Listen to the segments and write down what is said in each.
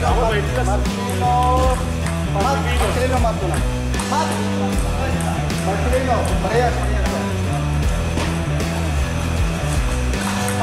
马尔蒂诺，马尔蒂诺，马尔蒂诺，马尔蒂诺，马尔蒂诺，马雷斯尼亚，马。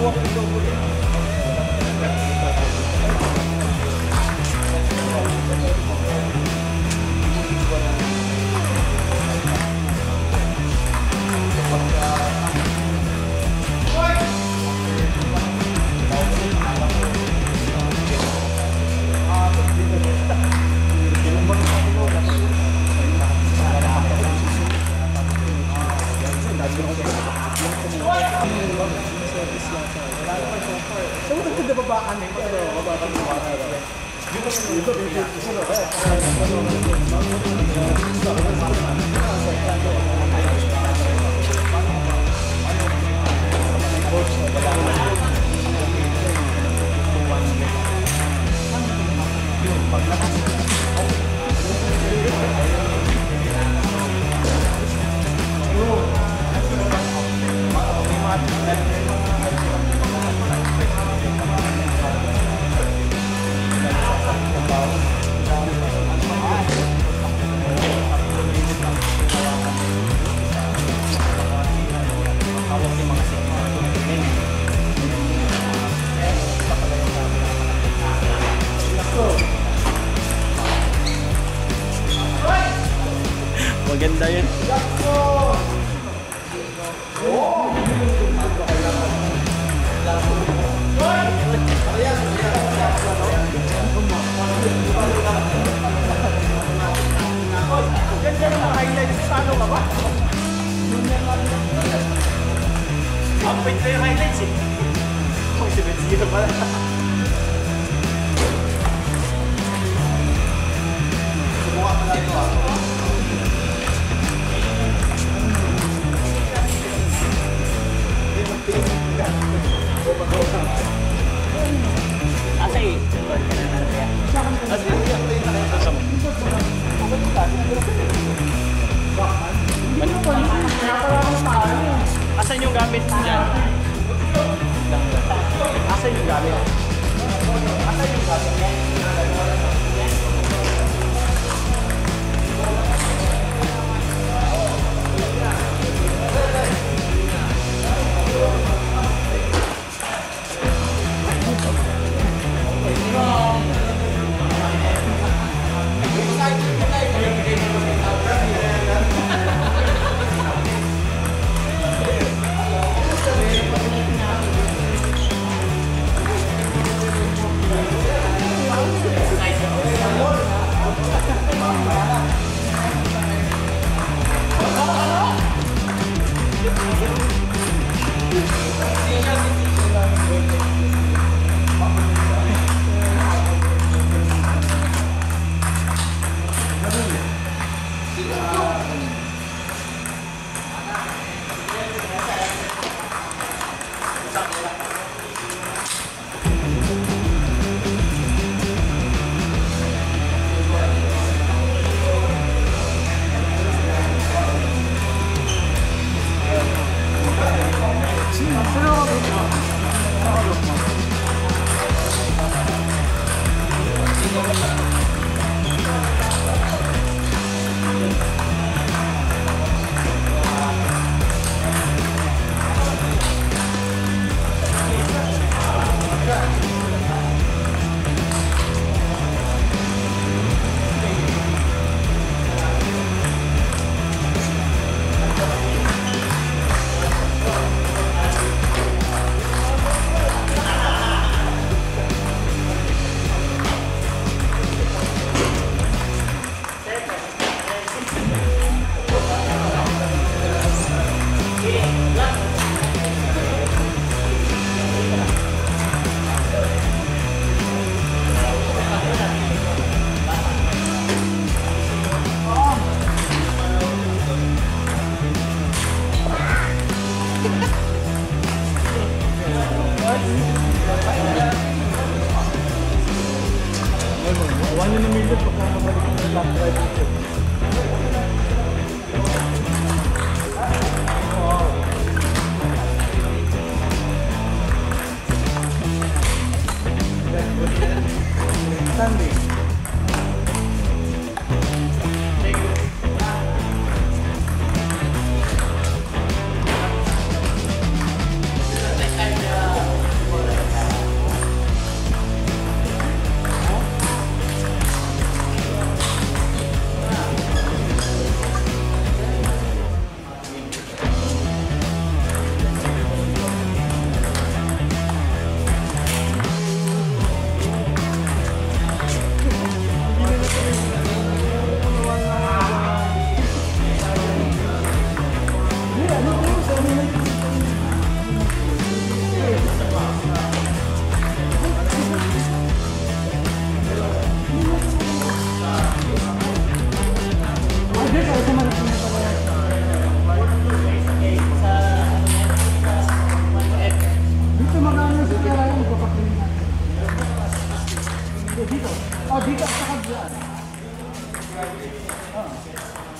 我很受不了。Maganda yun. Ganda mga highlights. Sa ano ka ba? Ang point na yung highlights eh. Oh, 7-0 pala. Subukan mo lang ito ah. Asa eh. Asan yung gamit dyan? Asan yung gamit? Asan yung gamit? Huwag nyo the medyo pagkakabalik ng last ride.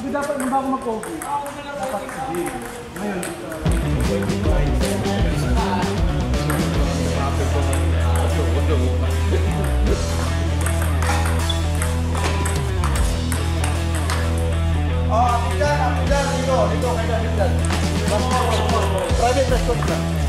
Hindi dapat nang bago mag-coffee. Dapat sa gym. Ngayon. Oh, atin dyan, atin dyan, dito, dito, kaya atin dyan. Private restaurant.